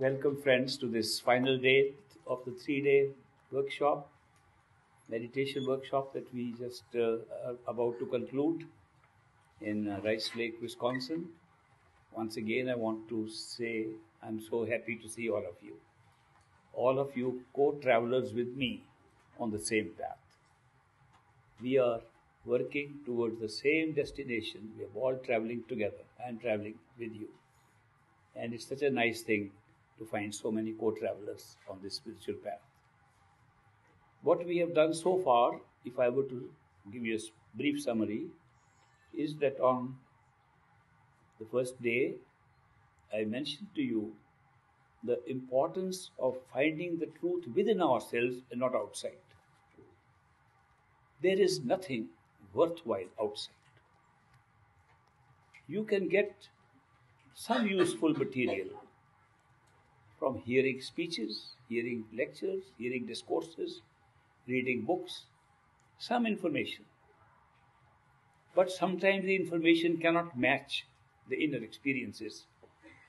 Welcome, friends, to this final day of the three day workshop, meditation workshop that we just uh, are about to conclude in uh, Rice Lake, Wisconsin. Once again, I want to say I'm so happy to see all of you. All of you co travelers with me on the same path. We are working towards the same destination. We are all traveling together. I'm traveling with you. And it's such a nice thing to find so many co travelers on this spiritual path. What we have done so far, if I were to give you a brief summary, is that on the first day, I mentioned to you the importance of finding the truth within ourselves and not outside. There is nothing worthwhile outside. You can get some useful material from hearing speeches, hearing lectures, hearing discourses, reading books, some information. But sometimes the information cannot match the inner experiences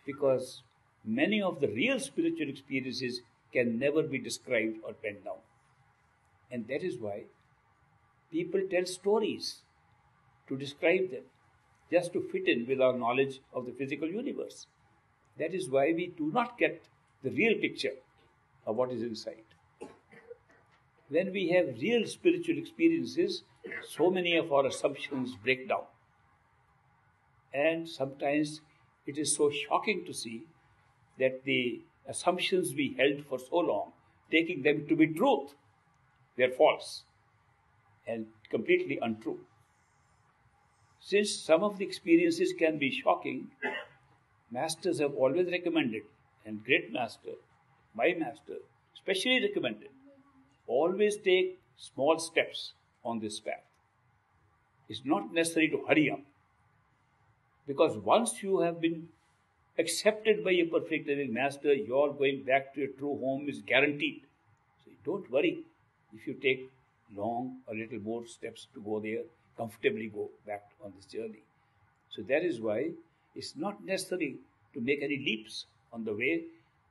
because many of the real spiritual experiences can never be described or penned down. And that is why people tell stories to describe them, just to fit in with our knowledge of the physical universe. That is why we do not get the real picture of what is inside. When we have real spiritual experiences, so many of our assumptions break down. And sometimes it is so shocking to see that the assumptions we held for so long, taking them to be truth, they're false and completely untrue. Since some of the experiences can be shocking, masters have always recommended and great master, my master, specially recommended, always take small steps on this path. It's not necessary to hurry up. Because once you have been accepted by a perfect living master, your going back to your true home is guaranteed. So don't worry if you take long or little more steps to go there, comfortably go back on this journey. So that is why it's not necessary to make any leaps on the way,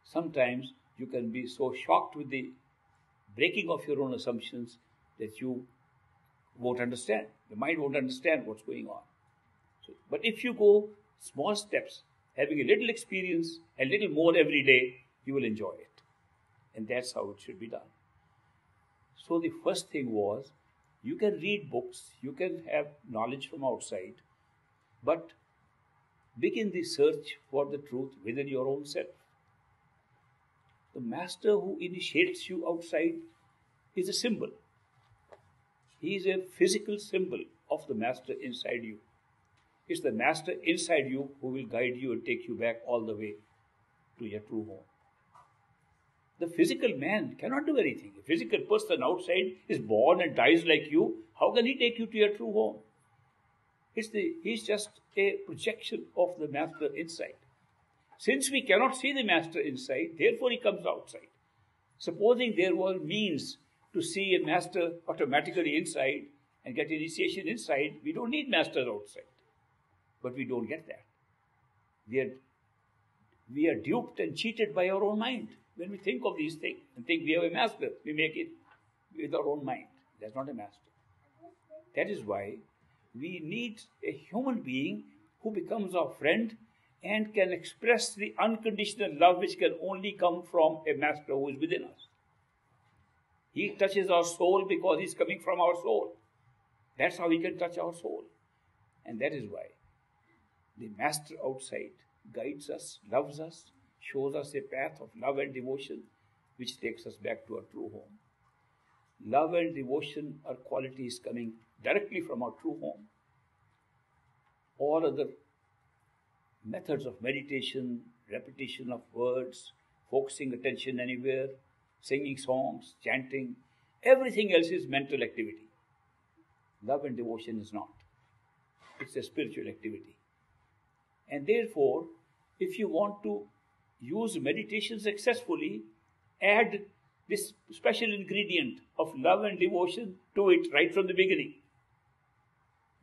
sometimes you can be so shocked with the breaking of your own assumptions that you won't understand. The mind won't understand what's going on. So, but if you go small steps, having a little experience, a little more every day, you will enjoy it. And that's how it should be done. So the first thing was you can read books, you can have knowledge from outside, but begin the search for the truth within your own self. The master who initiates you outside is a symbol. He is a physical symbol of the master inside you. It's the master inside you who will guide you and take you back all the way to your true home. The physical man cannot do anything. A physical person outside is born and dies like you. How can he take you to your true home? It's the, he's just a projection of the master inside. Since we cannot see the master inside, therefore he comes outside. Supposing there were means to see a master automatically inside and get initiation inside, we don't need masters outside. But we don't get that. We are, we are duped and cheated by our own mind. When we think of these things and think we have a master, we make it with our own mind. That's not a master. That is why we need a human being who becomes our friend and can express the unconditional love which can only come from a master who is within us. He touches our soul because he's coming from our soul. That's how he can touch our soul. And that is why the master outside guides us, loves us, shows us a path of love and devotion which takes us back to our true home. Love and devotion are qualities coming directly from our true home. All other methods of meditation, repetition of words, focusing attention anywhere, singing songs, chanting, everything else is mental activity. Love and devotion is not. It's a spiritual activity. And therefore, if you want to use meditation successfully, add this special ingredient of love and devotion to it right from the beginning.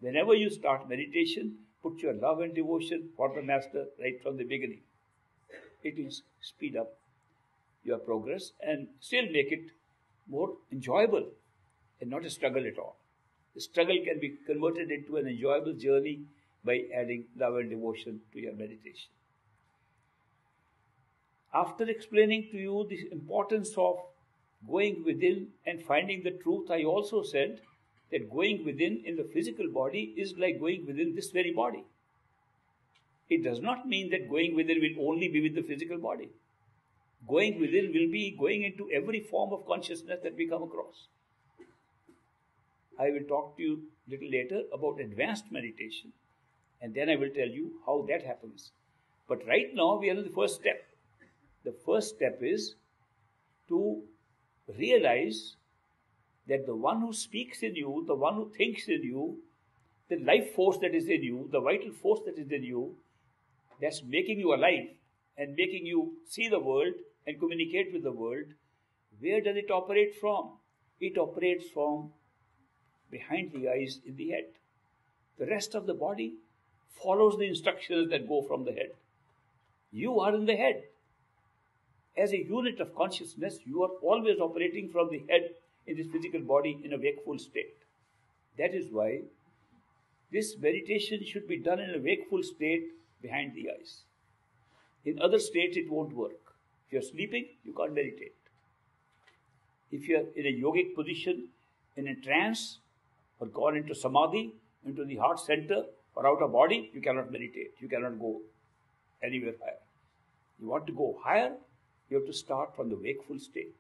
Whenever you start meditation, put your love and devotion for the Master right from the beginning. it will speed up your progress and still make it more enjoyable and not a struggle at all. The struggle can be converted into an enjoyable journey by adding love and devotion to your meditation. After explaining to you the importance of going within and finding the truth, I also said that going within in the physical body is like going within this very body. It does not mean that going within will only be with the physical body. Going within will be going into every form of consciousness that we come across. I will talk to you a little later about advanced meditation, and then I will tell you how that happens. But right now, we are in the first step. The first step is to realize that the one who speaks in you, the one who thinks in you, the life force that is in you, the vital force that is in you, that's making you alive and making you see the world and communicate with the world, where does it operate from? It operates from behind the eyes in the head. The rest of the body follows the instructions that go from the head. You are in the head. As a unit of consciousness, you are always operating from the head in this physical body in a wakeful state. That is why this meditation should be done in a wakeful state behind the eyes. In other states, it won't work. If you're sleeping, you can't meditate. If you're in a yogic position, in a trance, or gone into samadhi, into the heart center, or out of body, you cannot meditate. You cannot go anywhere higher. You want to go higher, you have to start from the wakeful state.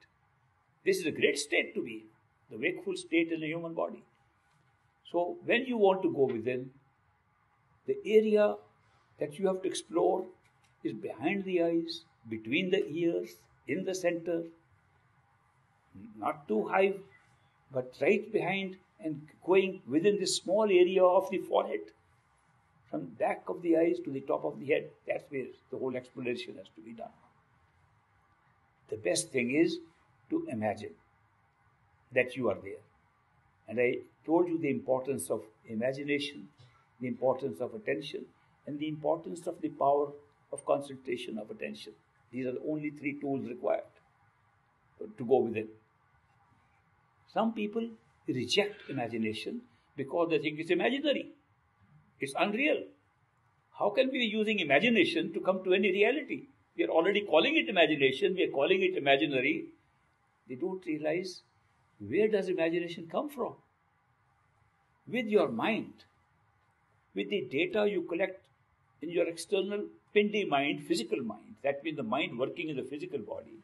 This is a great state to be the wakeful state in the human body. So, when you want to go within, the area that you have to explore is behind the eyes, between the ears, in the center, not too high, but right behind and going within this small area of the forehead, from back of the eyes to the top of the head. That's where the whole exploration has to be done. The best thing is to imagine that you are there. And I told you the importance of imagination, the importance of attention, and the importance of the power of concentration of attention. These are the only three tools required to go within. Some people reject imagination because they think it's imaginary, it's unreal. How can we be using imagination to come to any reality? We are already calling it imagination, we are calling it imaginary. They don't realize where does imagination come from? With your mind, with the data you collect in your external pindi mind, physical mind, that means the mind working in the physical body,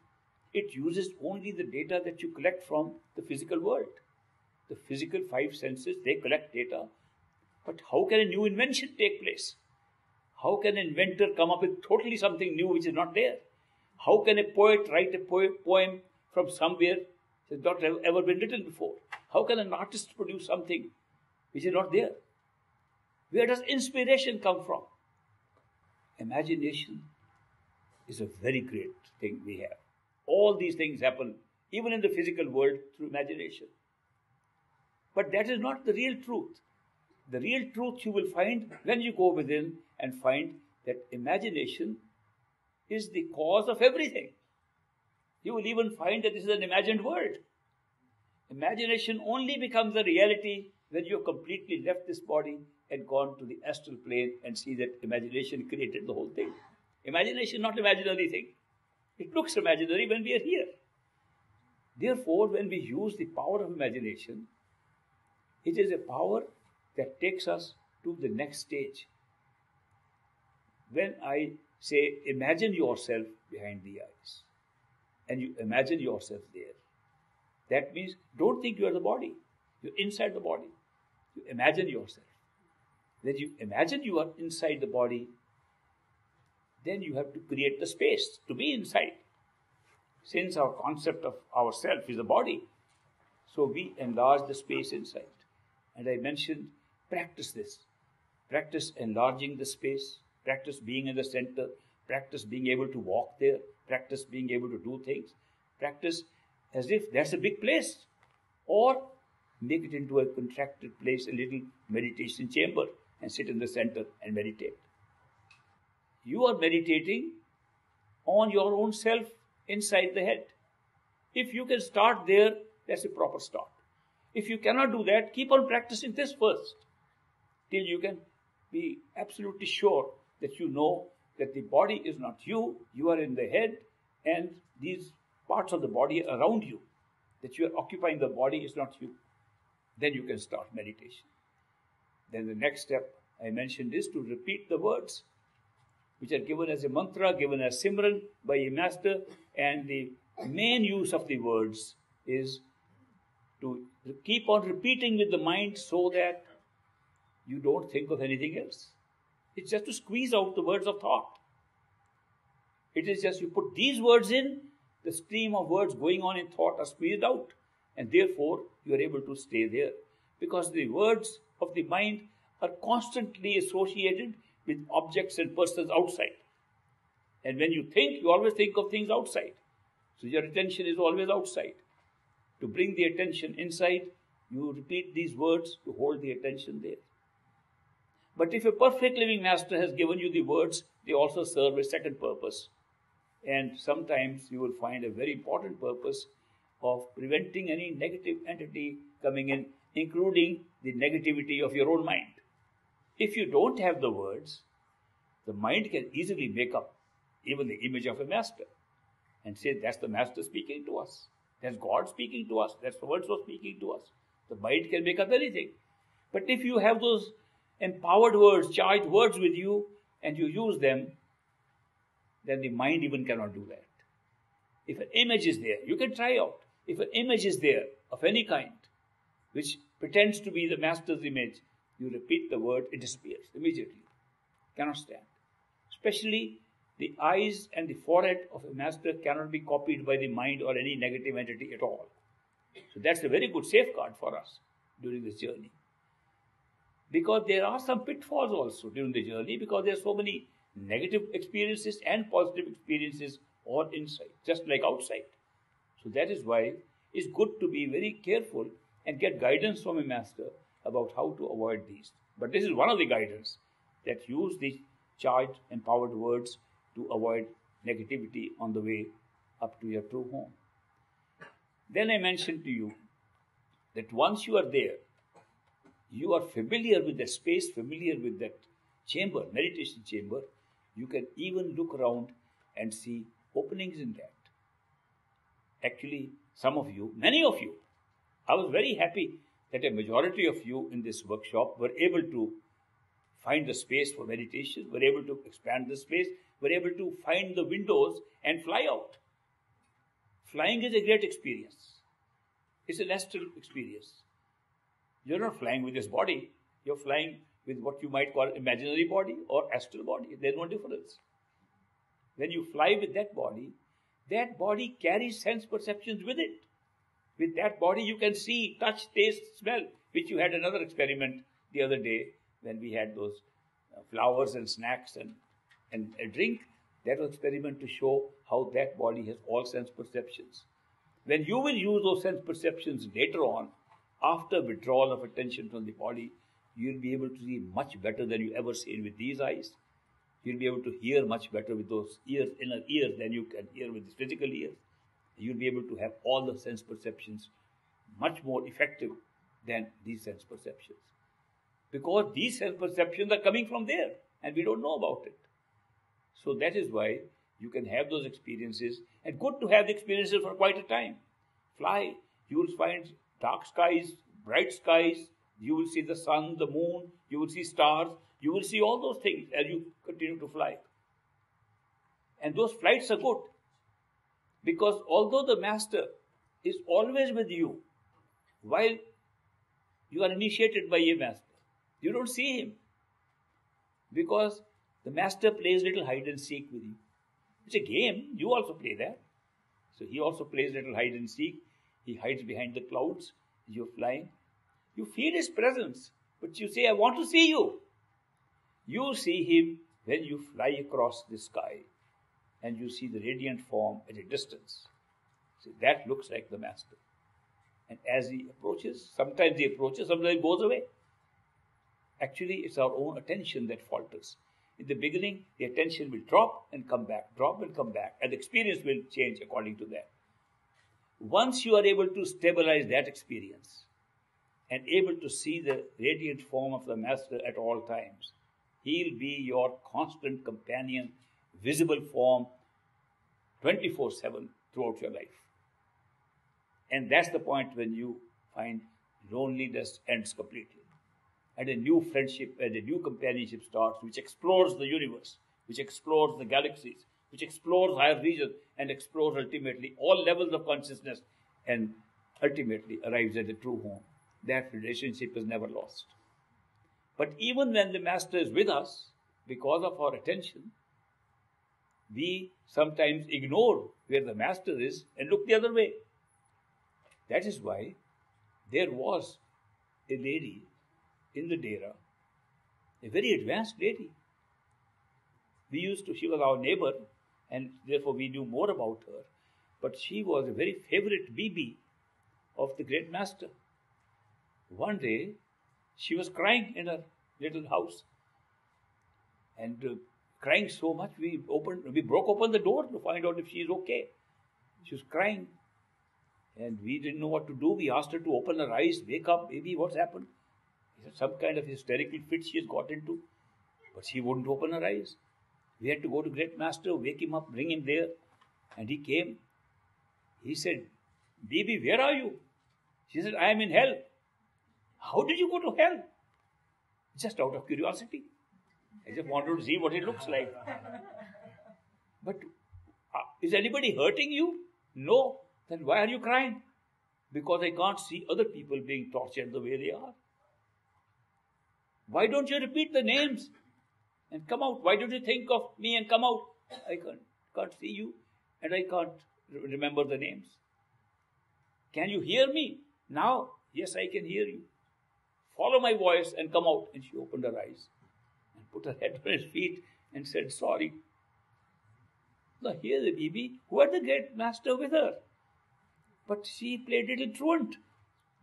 it uses only the data that you collect from the physical world. The physical five senses, they collect data. But how can a new invention take place? How can an inventor come up with totally something new which is not there? How can a poet write a poem from somewhere that has not ever been written before? How can an artist produce something which is not there? Where does inspiration come from? Imagination is a very great thing we have. All these things happen, even in the physical world, through imagination. But that is not the real truth. The real truth you will find when you go within and find that imagination is the cause of everything. You will even find that this is an imagined world. Imagination only becomes a reality when you have completely left this body and gone to the astral plane and see that imagination created the whole thing. Imagination is not imaginary thing. It looks imaginary when we are here. Therefore, when we use the power of imagination, it is a power that takes us to the next stage. When I say, imagine yourself behind the eyes, and you imagine yourself there, that means don't think you are the body, you're inside the body. You imagine yourself. Then you imagine you are inside the body, then you have to create the space to be inside. Since our concept of ourself is the body, so we enlarge the space inside. And I mentioned practice this. Practice enlarging the space, practice being in the center, practice being able to walk there, practice being able to do things, practice as if that's a big place. Or make it into a contracted place, a little meditation chamber, and sit in the center and meditate. You are meditating on your own self inside the head. If you can start there, that's a proper start. If you cannot do that, keep on practicing this first till you can be absolutely sure that you know that the body is not you, you are in the head, and these parts of the body around you, that you are occupying the body is not you. Then you can start meditation. Then the next step I mentioned is to repeat the words which are given as a mantra, given as Simran by a master, and the main use of the words is to keep on repeating with the mind so that you don't think of anything else. It's just to squeeze out the words of thought. It is just you put these words in, the stream of words going on in thought are squeezed out, and therefore you are able to stay there. Because the words of the mind are constantly associated with objects and persons outside. And when you think, you always think of things outside. So your attention is always outside. To bring the attention inside, you repeat these words to hold the attention there. But if a perfect living master has given you the words, they also serve a second purpose. And sometimes you will find a very important purpose of preventing any negative entity coming in, including the negativity of your own mind. If you don't have the words, the mind can easily make up even the image of a master and say, That's the master speaking to us. That's God speaking to us. That's the words of speaking to us. The mind can make up anything. But if you have those empowered words, charged words with you, and you use them, then the mind even cannot do that. If an image is there, you can try out. If an image is there of any kind, which pretends to be the master's image, you repeat the word, it disappears immediately. Cannot stand. Especially the eyes and the forehead of a master cannot be copied by the mind or any negative entity at all. So that's a very good safeguard for us during this journey. Because there are some pitfalls also during the journey because there are so many negative experiences and positive experiences all inside, just like outside. So that is why it's good to be very careful and get guidance from a master about how to avoid these. But this is one of the guidance that use these charged, empowered words to avoid negativity on the way up to your true home. Then I mentioned to you that once you are there, you are familiar with the space, familiar with that chamber, meditation chamber, you can even look around and see openings in that. Actually, some of you, many of you, I was very happy that a majority of you in this workshop were able to find the space for meditation, were able to expand the space, were able to find the windows and fly out. Flying is a great experience. It's an astral experience. You're not flying with this body, you're flying with what you might call imaginary body or astral body. There's no difference. When you fly with that body, that body carries sense perceptions with it. With that body, you can see, touch, taste, smell, which you had another experiment the other day when we had those uh, flowers and snacks and, and a drink. That was experiment to show how that body has all sense perceptions. When you will use those sense perceptions later on, after withdrawal of attention from the body, you'll be able to see much better than you ever seen with these eyes. You'll be able to hear much better with those ears, inner ears, than you can hear with the physical ears you'll be able to have all the sense perceptions much more effective than these sense perceptions. Because these sense perceptions are coming from there and we don't know about it. So that is why you can have those experiences and good to have the experiences for quite a time. Fly, you will find dark skies, bright skies, you will see the sun, the moon, you will see stars, you will see all those things as you continue to fly. And those flights are good. Because although the master is always with you while you are initiated by a master, you don't see him. Because the master plays little hide and seek with you. It's a game, you also play that. So he also plays little hide and seek. He hides behind the clouds, you're flying. You feel his presence, but you say, I want to see you. You see him when you fly across the sky and you see the radiant form at a distance. See, that looks like the master. And as he approaches, sometimes he approaches, sometimes he goes away. Actually, it's our own attention that falters. In the beginning, the attention will drop and come back, drop and come back, and the experience will change according to that. Once you are able to stabilize that experience and able to see the radiant form of the Master at all times, He'll be your constant companion, visible form 24 7 throughout your life. And that's the point when you find loneliness ends completely. And a new friendship and a new companionship starts, which explores the universe, which explores the galaxies, which explores higher regions, and explores ultimately all levels of consciousness, and ultimately arrives at the true home. That relationship is never lost. But even when the Master is with us, because of our attention, we sometimes ignore where the Master is and look the other way. That is why there was a lady in the Dera, a very advanced lady. We used to, she was our neighbor, and therefore we knew more about her. But she was a very favorite Bibi of the great master. One day, she was crying in her little house. And uh, crying so much, we opened, we broke open the door to find out if she is okay. She was crying. And we didn't know what to do. We asked her to open her eyes, wake up, baby, what's happened? Some kind of hysterical fit she has got into. But she wouldn't open her eyes. We had to go to Great Master, wake him up, bring him there. And he came. He said, Bibi, where are you? She said, I am in hell. How did you go to hell? Just out of curiosity. I just wanted to see what it looks like. But uh, is anybody hurting you? No. Then why are you crying? Because I can't see other people being tortured the way they are. Why don't you repeat the names and come out? Why don't you think of me and come out? I can't, can't see you and I can't remember the names. Can you hear me? Now, yes, I can hear you. Follow my voice and come out. And she opened her eyes and put her head on his feet and said, Sorry. Now, here's the baby who had the great master with her. But she played little truant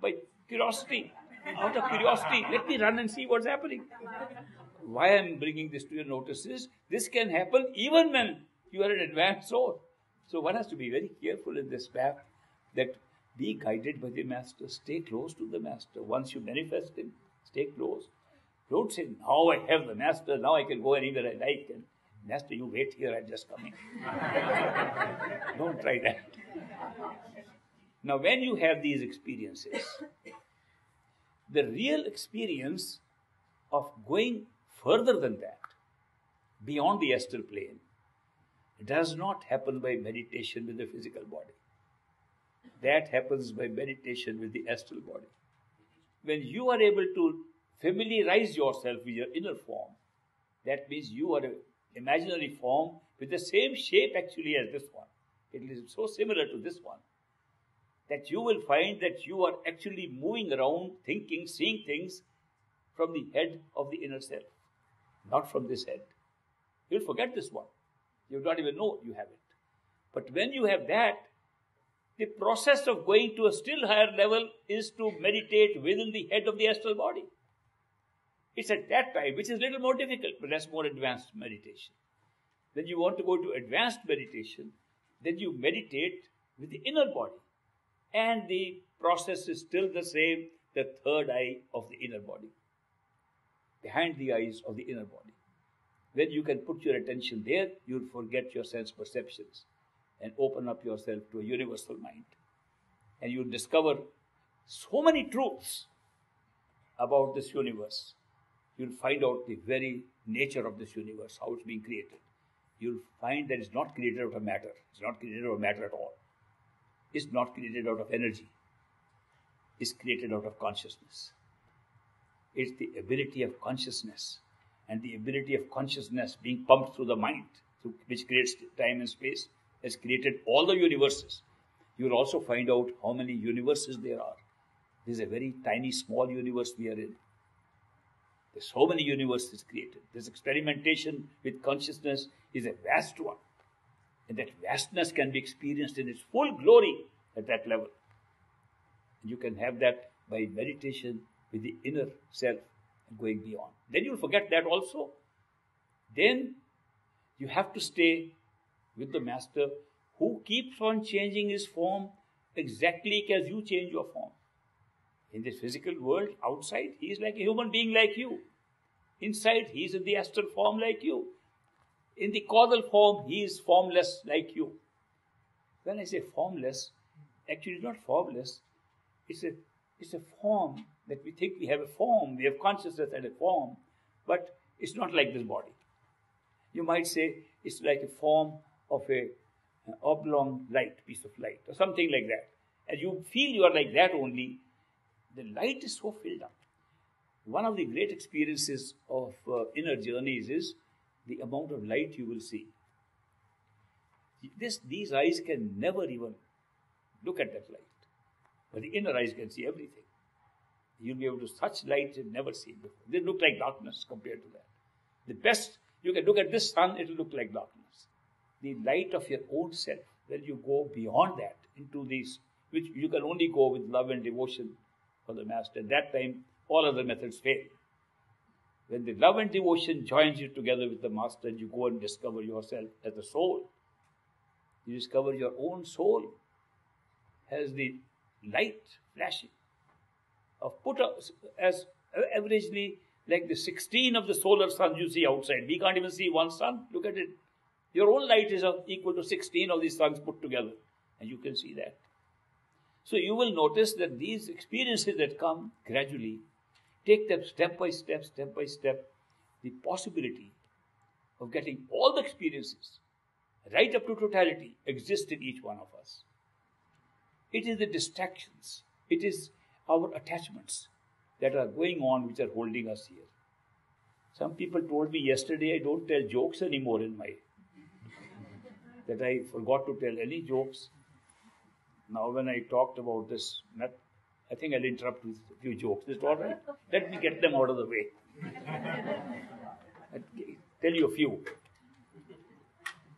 by curiosity out of curiosity, let me run and see what's happening. Why I'm bringing this to your notice is this can happen even when you are an advanced soul. So one has to be very careful in this path that be guided by the master. Stay close to the master. Once you manifest him, stay close. Don't say, now I have the master, now I can go anywhere I like. And master, you wait here, I'm just coming. Don't try that. Now, when you have these experiences, the real experience of going further than that, beyond the astral plane, does not happen by meditation with the physical body. That happens by meditation with the astral body. When you are able to familiarize yourself with your inner form, that means you are an imaginary form with the same shape actually as this one. It is so similar to this one that you will find that you are actually moving around, thinking, seeing things from the head of the inner self, not from this head. You'll forget this one. You'll not even know you have it. But when you have that, the process of going to a still higher level is to meditate within the head of the astral body. It's at that time, which is a little more difficult, but that's more advanced meditation. Then you want to go to advanced meditation, then you meditate with the inner body and the process is still the same the third eye of the inner body, behind the eyes of the inner body. When you can put your attention there, you'll forget your sense perceptions and open up yourself to a universal mind. And you'll discover so many truths about this universe. You'll find out the very nature of this universe, how it's being created. You'll find that it's not created out of matter. It's not created out of matter at all It's not created out of energy, It's created out of consciousness. It's the ability of consciousness and the ability of consciousness being pumped through the mind, which creates time and space, has created all the universes. You will also find out how many universes there are. This is a very tiny, small universe we are in. There's so many universes created. This experimentation with consciousness is a vast one. And that vastness can be experienced in its full glory at that level. You can have that by meditation with the inner self and going beyond. Then you'll forget that also. then you have to stay with the master who keeps on changing his form exactly as you change your form. In this physical world, outside, he is like a human being like you. Inside, he is in the astral form like you. In the causal form, he is formless like you. When I say formless, actually not formless. It's a it's a form that we think we have a form, we have consciousness and a form, but it's not like this body. You might say it's like a form of a an oblong light, piece of light, or something like that. And you feel you are like that only, the light is so filled up. One of the great experiences of uh, inner journeys is the amount of light you will see. This, these eyes can never even look at that light. But the inner eyes can see everything. You'll be able to such light you've never seen before. They look like darkness compared to that. The best you can look at this sun, it will look like darkness. The light of your own self, when you go beyond that into these, which you can only go with love and devotion for the master. At that time, all other methods fail. When the love and devotion joins you together with the master, you go and discover yourself as a soul. You discover your own soul has the light flashing of put as averagely like the 16 of the solar suns you see outside. We can't even see one sun. Look at it. Your own light is equal to 16 of these suns put together. And you can see that. So you will notice that these experiences that come gradually take them step by step, step by step. The possibility of getting all the experiences right up to totality exist in each one of us. It is the distractions, it is our attachments that are going on which are holding us here. Some people told me yesterday I don't tell jokes anymore in my that I forgot to tell any jokes. Now when I talked about this, I think I'll interrupt with a few jokes. Is it all right? Let me get them out of the way. I'll tell you a few.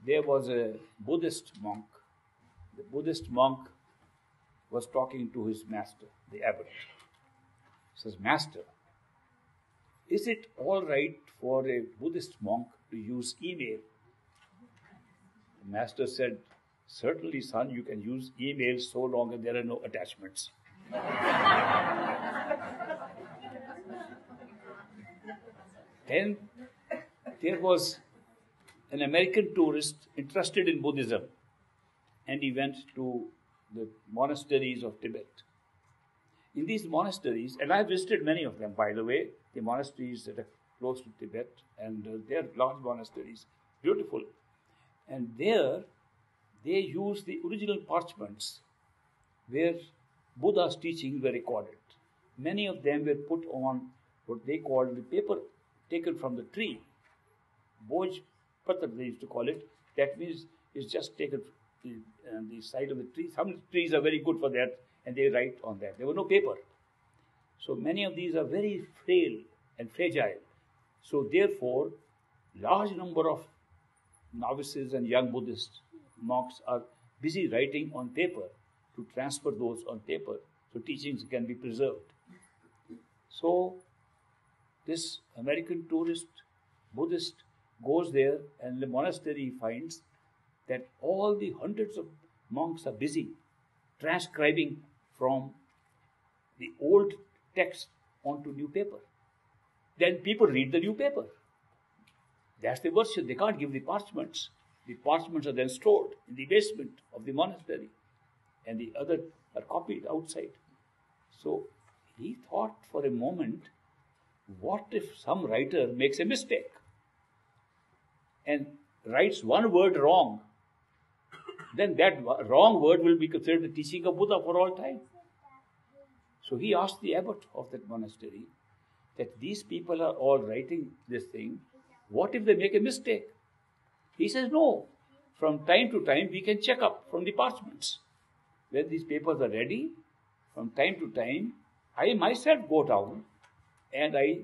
There was a Buddhist monk. The Buddhist monk was talking to his master, the abbot. He says, Master, is it all right for a Buddhist monk to use email? The master said, Certainly, son, you can use email so long as there are no attachments. then there was an American tourist interested in Buddhism, and he went to the monasteries of Tibet. In these monasteries, and I have visited many of them, by the way, the monasteries that are close to Tibet, and uh, they are large monasteries, beautiful. And there, they use the original parchments where Buddha's teachings were recorded. Many of them were put on what they called the paper taken from the tree. Bhoj Patra, they used to call it. That means it's just taken the, uh, the side of the tree. Some trees are very good for that, and they write on that. There was no paper. So many of these are very frail and fragile. So therefore, large number of novices and young Buddhist monks are busy writing on paper to transfer those on paper so teachings can be preserved. So this American tourist Buddhist goes there and the monastery finds that all the hundreds of monks are busy transcribing from the old text onto new paper. Then people read the new paper. That's the version. They can't give the parchments. The parchments are then stored in the basement of the monastery, and the other are copied outside. So he thought for a moment, what if some writer makes a mistake and writes one word wrong then that wrong word will be considered the teaching of Buddha for all time. So he asked the abbot of that monastery that these people are all writing this thing. What if they make a mistake? He says, No. From time to time, we can check up from the parchments. When these papers are ready, from time to time, I myself go down and I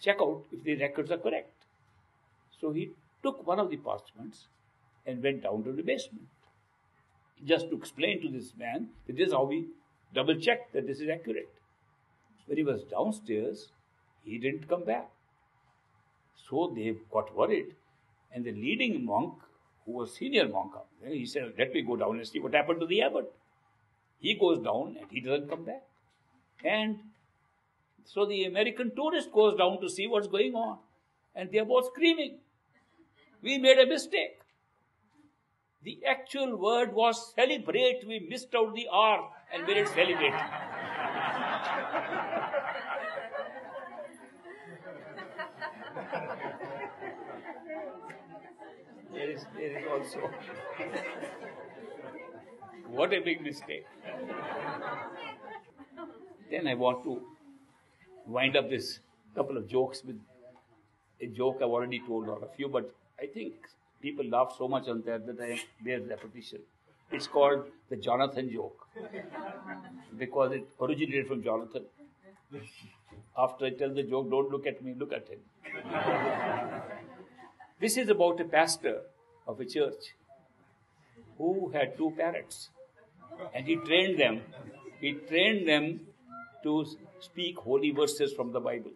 check out if the records are correct. So he took one of the parchments and went down to the basement just to explain to this man that this is how we double check that this is accurate. When he was downstairs, he didn't come back. So they got worried And the leading monk, who was senior monk, he said, Let me go down and see what happened to the abbot. He goes down and he doesn't come back. And so the American tourist goes down to see what's going on. And they are both screaming. We made a mistake. The actual word was celebrate. We missed out the R and made it celebrate. there is, there is also. what a big mistake. Then I want to wind up this couple of jokes with a joke I've already told all of you, but I think people laugh so much on that that I bear repetition. It's called the Jonathan joke because it originated from Jonathan. After I tell the joke, don't look at me, look at him. this is about a pastor of a church who had two parrots and he trained them. He trained them to speak holy verses from the Bible.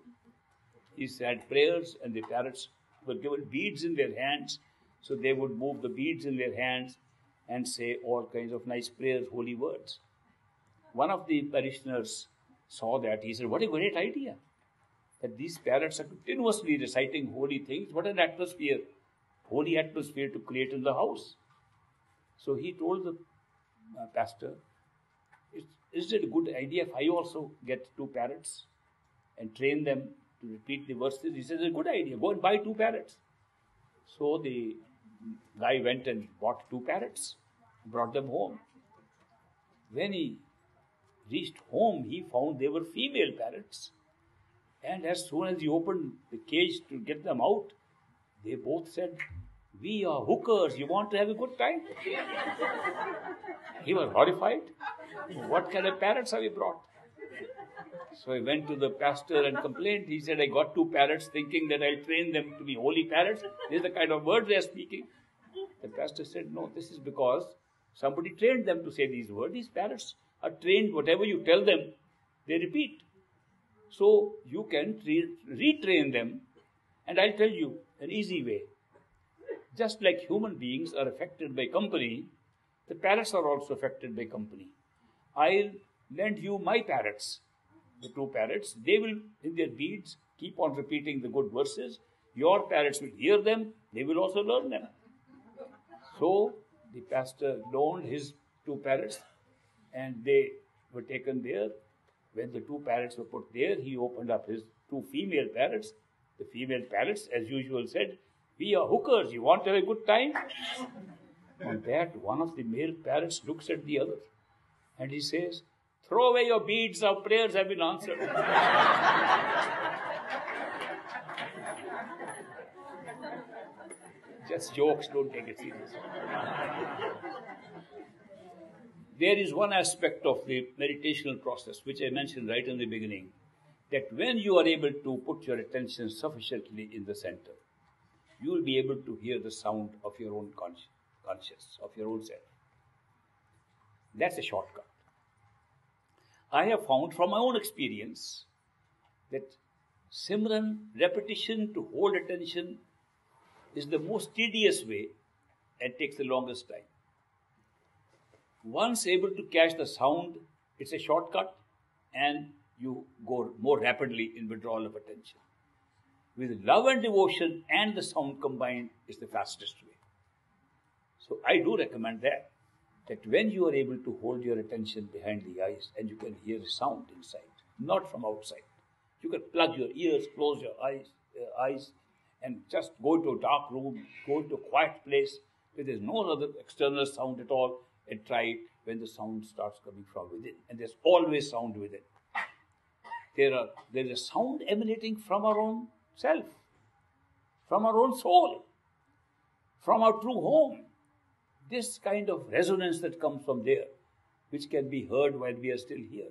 He said prayers, and the parrots were given beads in their hands, so they would move the beads in their hands and say all kinds of nice prayers, holy words. One of the parishioners saw that. He said, What a great idea! That these parrots are continuously reciting holy things. What an atmosphere, holy atmosphere to create in the house. So he told the uh, pastor, is it a good idea if I also get two parrots and train them to repeat the verses? He says, a good idea. Go and buy two parrots. So the guy went and bought two parrots, brought them home. When he reached home, he found they were female parrots. And as soon as he opened the cage to get them out, they both said, We are hookers. You want to have a good time? he was horrified. What kind of parrots have you brought? So I went to the pastor and complained. He said, I got two parrots thinking that I'll train them to be holy parrots. This is the kind of words they are speaking. The pastor said, No, this is because somebody trained them to say these words. These parrots are trained, whatever you tell them, they repeat. So you can re- retrain them. And I'll tell you an easy way. Just like human beings are affected by company, the parrots are also affected by company. I'll lend you my parrots, the two parrots. They will, in their beads, keep on repeating the good verses. Your parrots will hear them, they will also learn them. So the pastor loaned his two parrots and they were taken there. When the two parrots were put there, he opened up his two female parrots. The female parrots, as usual, said, We are hookers, you want to have a good time? On that, one of the male parrots looks at the other and he says, Throw away your beads, our prayers have been answered. Just jokes, don't take it seriously. there is one aspect of the meditational process which I mentioned right in the beginning that when you are able to put your attention sufficiently in the center, you will be able to hear the sound of your own conscious, of your own self. That's a shortcut. I have found from my own experience that Simran repetition to hold attention is the most tedious way and takes the longest time. Once able to catch the sound, it's a shortcut and you go more rapidly in withdrawal of attention. With love and devotion and the sound combined is the fastest way. So I do recommend that that when you are able to hold your attention behind the eyes and you can hear sound inside, not from outside, you can plug your ears, close your eyes, uh, eyes, and just go to a dark room, go to a quiet place where there's no other external sound at all, and try it when the sound starts coming from within. And there's always sound within. There are there is a sound emanating from our own self, from our own soul, from our true home this kind of resonance that comes from there, which can be heard while we are still here.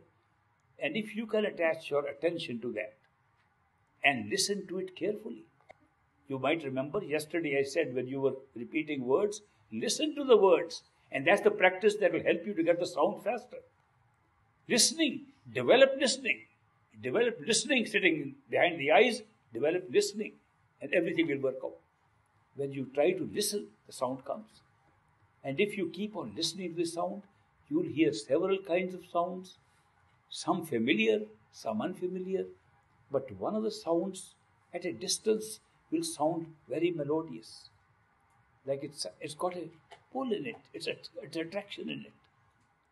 And if you can attach your attention to that and listen to it carefully, you might remember yesterday I said when you were repeating words, listen to the words. And that's the practice that will help you to get the sound faster. Listening, develop listening. Develop listening sitting behind the eyes, develop listening, and everything will work out. when you try to listen, the sound comes. And if you keep on listening to the sound, you'll hear several kinds of sounds, some familiar, some unfamiliar, but one of the sounds at a distance will sound very melodious. Like it's, it's got a pull in it, it's, a, it's attraction in it.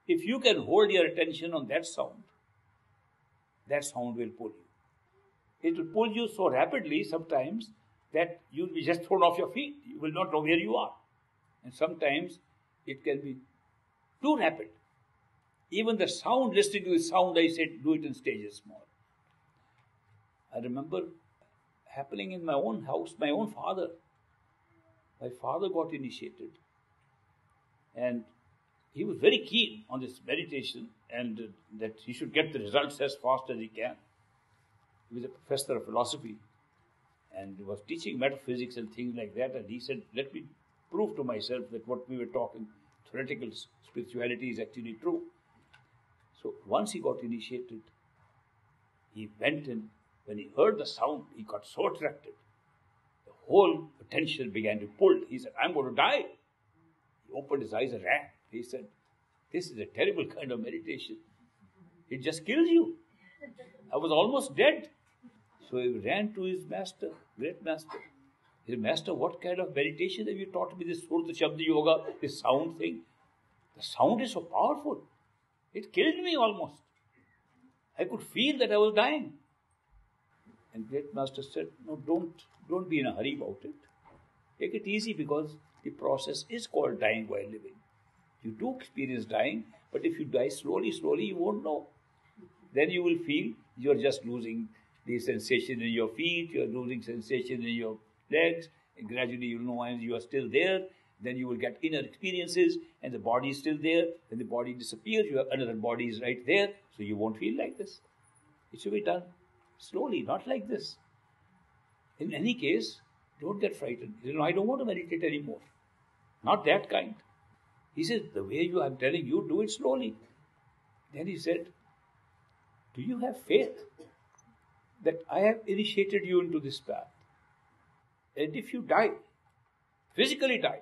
If you can hold your attention on that sound, that sound will pull you. It will pull you so rapidly sometimes that you'll be just thrown off your feet. You will not know where you are. And sometimes it can be too rapid. Even the sound, listening to the sound, I said, do it in stages small. I remember happening in my own house, my own father. My father got initiated. And he was very keen on this meditation and that he should get the results as fast as he can. He was a professor of philosophy and was teaching metaphysics and things like that. And he said, Let me prove to myself that what we were talking, theoretical spirituality, is actually true. So once he got initiated, he went in. When he heard the sound, he got so attracted. The whole potential began to pull. He said, I'm going to die. He opened his eyes and ran. He said, This is a terrible kind of meditation. It just kills you. I was almost dead. So he ran to his master, great master. He said, Master, what kind of meditation have you taught me? This Surat Shabda Yoga, this sound thing. The sound is so powerful. It killed me almost. I could feel that I was dying. And great master said, No, don't don't be in a hurry about it. Take it easy because the process is called dying while living. You do experience dying, but if you die slowly, slowly, you won't know. Then you will feel you're just losing the sensation in your feet, you're losing sensation in your legs, and gradually you'll know why you are still there. Then you will get inner experiences, and the body is still there. Then the body disappears, you have another body is right there, so you won't feel like this. It should be done slowly, not like this. In any case, don't get frightened. You know, I don't want to meditate anymore. Not that kind. He said, The way you I'm telling you, do it slowly. Then he said, Do you have faith that I have initiated you into this path? And if you die, physically die,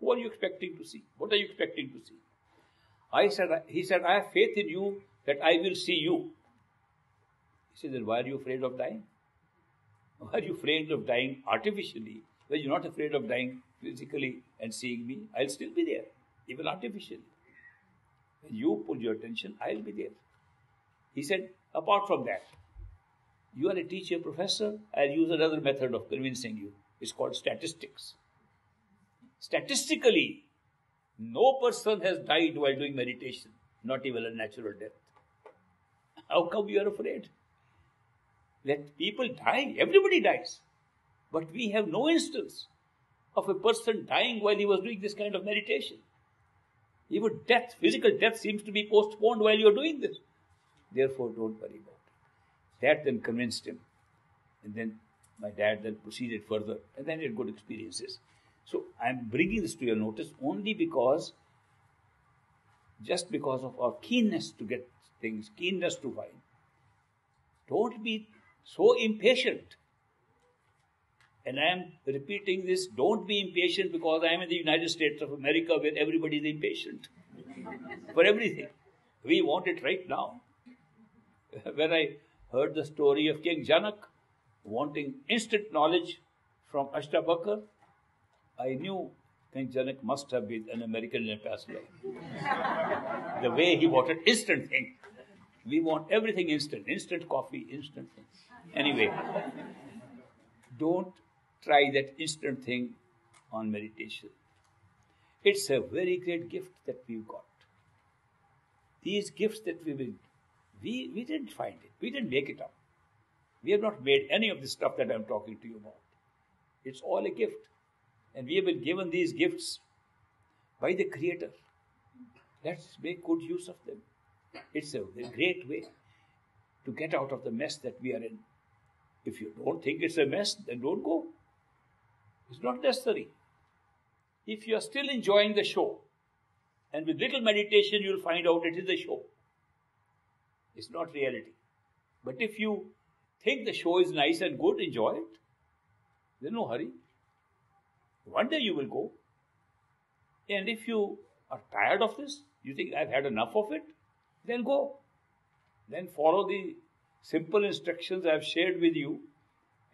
who are you expecting to see? What are you expecting to see? I said, he said, I have faith in you that I will see you. He said, then why are you afraid of dying? Why are you afraid of dying artificially? Well, you're not afraid of dying physically and seeing me. I'll still be there even artificially. When you pull your attention, I'll be there. He said, apart from that, you are a teacher, professor, I'll use another method of convincing you. It's called statistics. Statistically, no person has died while doing meditation, not even a natural death. How come you are afraid? Let people die. Everybody dies. But we have no instance of a person dying while he was doing this kind of meditation. Even death, physical death, seems to be postponed while you're doing this. Therefore, don't worry about it. That then convinced him. And then my dad then proceeded further, and then he had good experiences. So I'm bringing this to your notice only because, just because of our keenness to get things, keenness to find. Don't be so impatient and I am repeating this don't be impatient because I am in the United States of America where everybody is impatient for everything. We want it right now. when I heard the story of King Janak wanting instant knowledge from Ashtavakra, I knew King Janak must have been an American in a past life. the way he wanted instant thing. We want everything instant, instant coffee, instant thing. Anyway, don't try that instant thing on meditation. It's a very great gift that we've got. These gifts that we will, we, we didn't find it. We didn't make it up. We have not made any of the stuff that I'm talking to you about. It's all a gift. And we have been given these gifts by the Creator. Let's make good use of them. It's a great way to get out of the mess that we are in. If you don't think it's a mess, then don't go. It's not necessary. If you are still enjoying the show, and with little meditation, you'll find out it is a show. It's not reality. But if you think the show is nice and good, enjoy it. There's no hurry. One day you will go. And if you are tired of this, you think I've had enough of it, then go. Then follow the simple instructions I've shared with you,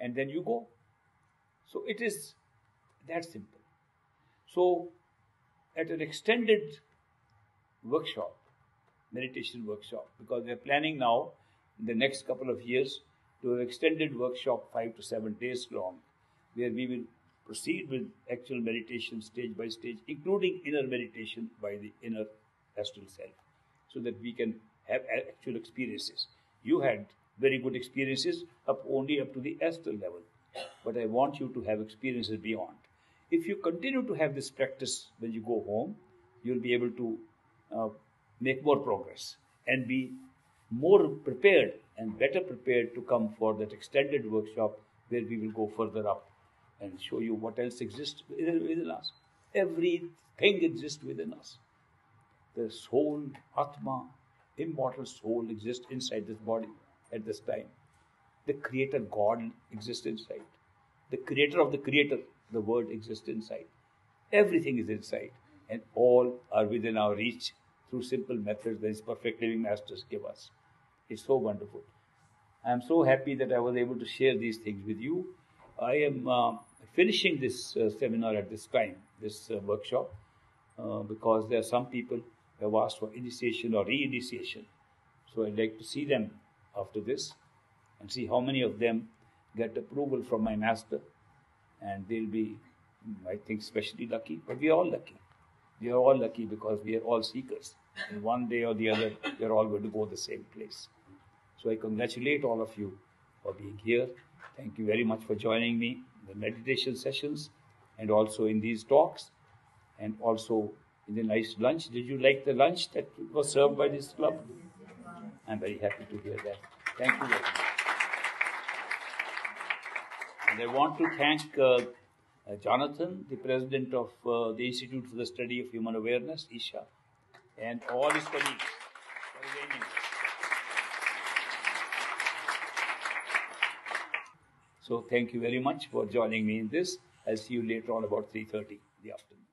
and then you go. So it is that simple. So, at an extended workshop, meditation workshop, because we are planning now in the next couple of years to have extended workshop five to seven days long, where we will proceed with actual meditation stage by stage, including inner meditation by the inner astral self, so that we can have actual experiences. You had very good experiences up only up to the astral level, but I want you to have experiences beyond. If you continue to have this practice when you go home, you'll be able to uh, make more progress and be more prepared and better prepared to come for that extended workshop where we will go further up and show you what else exists within us. Everything exists within us. The soul, Atma, immortal soul exists inside this body at this time. The Creator God exists inside. The Creator of the Creator, the Word exists inside. Everything is inside, and all are within our reach through simple methods that His perfect living masters give us. It's so wonderful. I am so happy that I was able to share these things with you. I am uh, finishing this uh, seminar at this time, this uh, workshop, uh, because there are some people who have asked for initiation or re-initiation. So I'd like to see them after this and see how many of them get approval from my master, and they'll be, I think, especially lucky. But we are all lucky. We are all lucky because we are all seekers. And one day or the other, are all going to go the same place. So I congratulate all of you for being here. Thank you very much for joining me in the meditation sessions and also in these talks and also in the nice lunch. Did you like the lunch that was served by this club? I'm very happy to hear that. Thank you very much. And I want to thank uh, uh, Jonathan, the president of uh, the Institute for the Study of Human Awareness, ISHA, and all his colleagues So thank you very much for joining me in this. I'll see you later on about 3.30 in the afternoon.